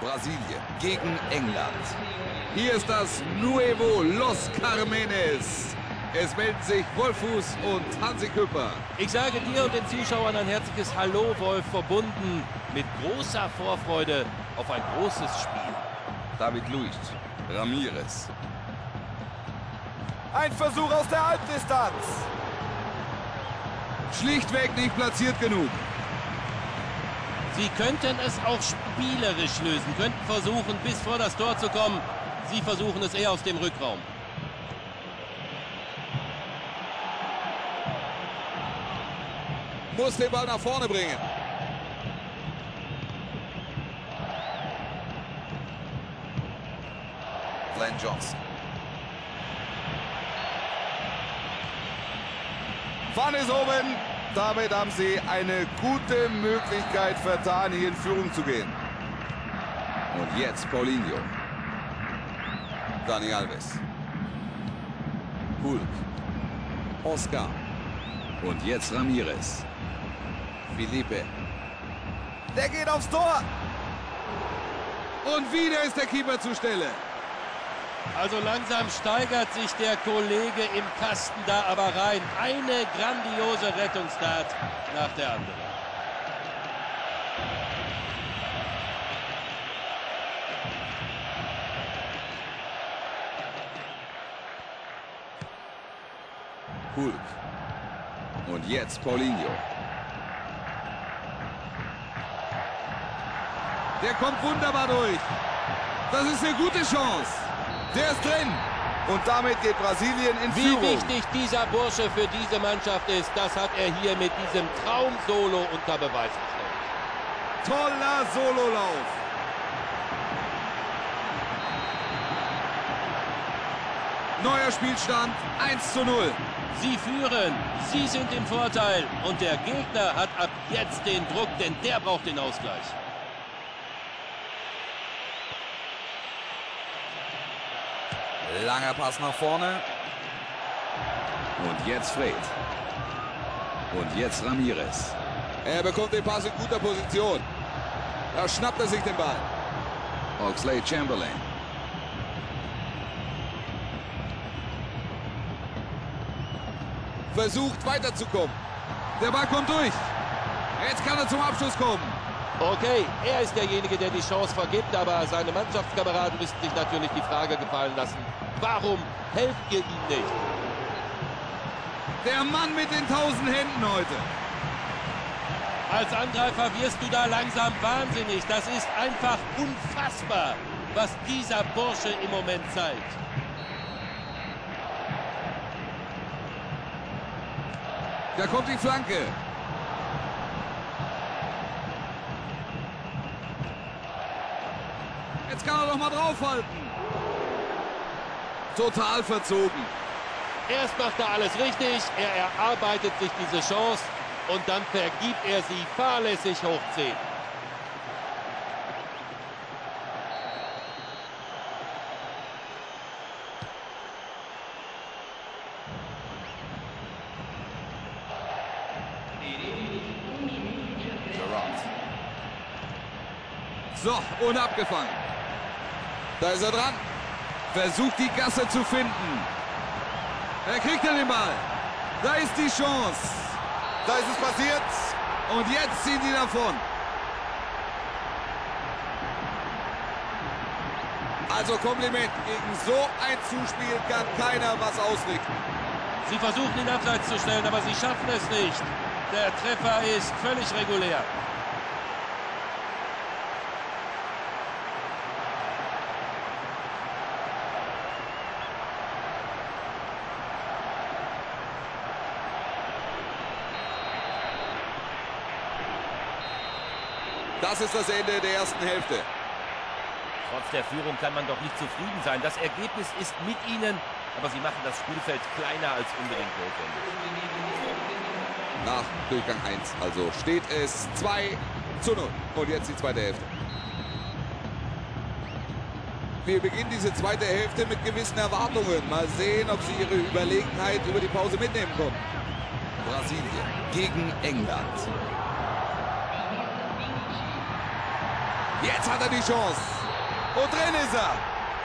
Brasilien gegen England. Hier ist das Nuevo Los Carmenes. Es melden sich Wolfuß und Hansi Küpper. Ich sage dir und den Zuschauern ein herzliches Hallo, Wolf, verbunden mit großer Vorfreude auf ein großes Spiel. David Luiz, Ramirez. Ein Versuch aus der Halbdistanz. Schlichtweg nicht platziert genug. Sie könnten es auch spielerisch lösen, könnten versuchen, bis vor das Tor zu kommen. Sie versuchen es eher aus dem Rückraum. Muss den Ball nach vorne bringen. Glenn Johnson. Vorne ist oben. Damit haben sie eine gute Möglichkeit vertan, hier in Führung zu gehen. Und jetzt Paulinho. Dani Alves. Hulk. Oscar. Und jetzt Ramirez. Felipe. Der geht aufs Tor. Und wieder ist der Keeper zur Stelle. Also langsam steigert sich der Kollege im Kasten da aber rein. Eine grandiose Rettungstat nach der anderen. Hulk. Und jetzt Paulinho. Der kommt wunderbar durch. Das ist eine gute Chance. Der ist drin. Und damit geht Brasilien in Wie Führung. wichtig dieser Bursche für diese Mannschaft ist, das hat er hier mit diesem Traum-Solo unter Beweis gestellt. Toller Sololauf. Neuer Spielstand 1 zu 0. Sie führen, sie sind im Vorteil und der Gegner hat ab jetzt den Druck, denn der braucht den Ausgleich. Langer Pass nach vorne. Und jetzt Fred. Und jetzt Ramirez. Er bekommt den Pass in guter Position. Da schnappt er sich den Ball. Oxley Chamberlain. Versucht weiterzukommen. Der Ball kommt durch. Jetzt kann er zum Abschluss kommen. Okay, er ist derjenige, der die Chance vergibt, aber seine Mannschaftskameraden müssten sich natürlich die Frage gefallen lassen, warum helft ihr ihm nicht? Der Mann mit den tausend Händen heute. Als Angreifer wirst du da langsam wahnsinnig. Das ist einfach unfassbar, was dieser Bursche im Moment zeigt. Da kommt die Flanke. Jetzt kann er doch mal draufhalten. Total verzogen. Erst macht er alles richtig, er erarbeitet sich diese Chance und dann vergibt er sie fahrlässig hoch 10. Gerrard. So, und abgefangen. Da ist er dran. Versucht die Gasse zu finden. Er kriegt er den Ball. Da ist die Chance. Da ist es passiert. Und jetzt ziehen die davon. Also Kompliment. Gegen so ein Zuspiel kann keiner was ausrichten. Sie versuchen ihn abseits zu stellen, aber sie schaffen es nicht. Der Treffer ist völlig regulär. Das ist das Ende der ersten Hälfte. Trotz der Führung kann man doch nicht zufrieden sein. Das Ergebnis ist mit ihnen, aber sie machen das Spielfeld kleiner als unbedingt notwendig. Nach Durchgang 1. Also steht es 2 zu 0. Und jetzt die zweite Hälfte. Wir beginnen diese zweite Hälfte mit gewissen Erwartungen. Mal sehen, ob sie ihre Überlegenheit über die Pause mitnehmen können. Brasilien gegen England. Jetzt hat er die Chance. Und drin ist er.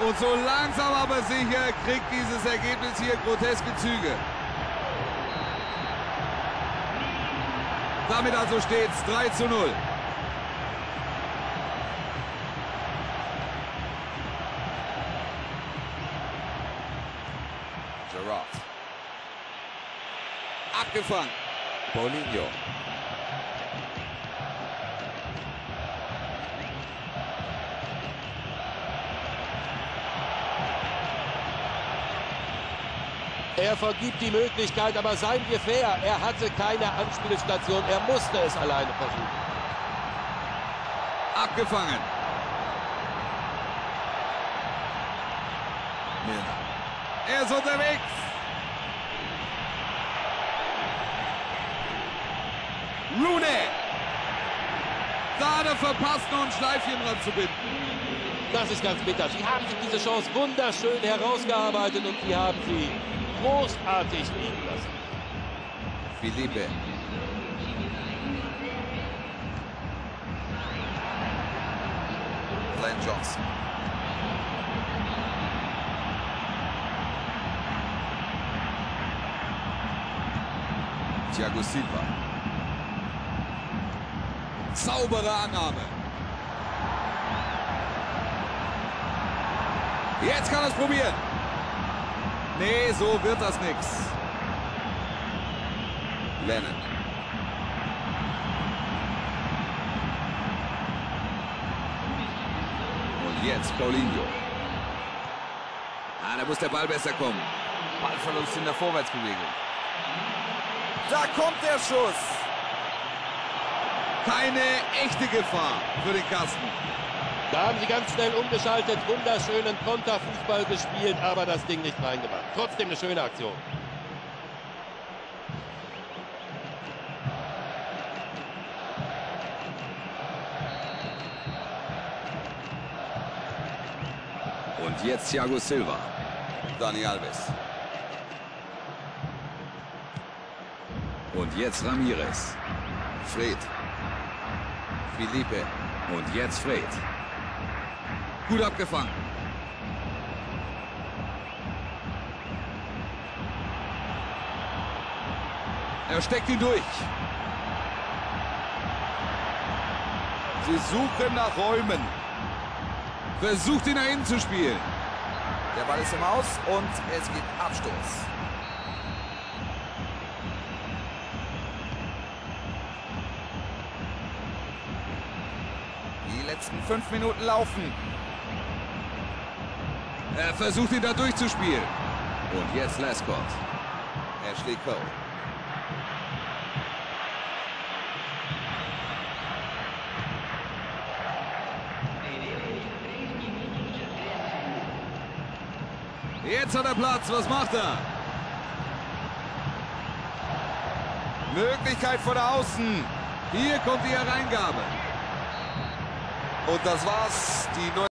Und so langsam aber sicher kriegt dieses Ergebnis hier groteske Züge. Damit also steht es 3 zu 0. Gerard. Abgefangen. Paulinho. Er vergibt die Möglichkeit, aber seien wir fair, er hatte keine Anspielstation, er musste es alleine versuchen. Abgefangen. Milner. Er ist unterwegs. Rooney. Gerade verpasst, noch ein Schleifchen dran zu binden. Das ist ganz bitter. Sie haben sich diese Chance wunderschön herausgearbeitet und sie haben sie großartig liegen lassen. Philippe. Glenn Johnson. Thiago Silva. Saubere Annahme. Jetzt kann er es probieren. Nee, so wird das nix. Lennon. Und jetzt Paulinho. Ah, da muss der Ball besser kommen. Ballverlust in der Vorwärtsbewegung. Da kommt der Schuss. Keine echte Gefahr für den Kasten. Da haben sie ganz schnell umgeschaltet, wunderschönen Konterfußball gespielt, aber das Ding nicht reingemacht. Trotzdem eine schöne Aktion. Und jetzt Thiago Silva. Dani Alves. Und jetzt Ramirez. Fred. Philippe. Und jetzt Fred. Gut abgefangen. Er steckt ihn durch. Sie suchen nach Räumen. Versucht ihn innen zu spielen. Der Ball ist im Aus und es gibt Abstoß. Die letzten fünf Minuten laufen. Er versucht ihn da durchzuspielen. Und jetzt Lescott. Ashley Cole. Jetzt hat er Platz. Was macht er? Möglichkeit von außen. Hier kommt die Hereingabe. Und das war's. Die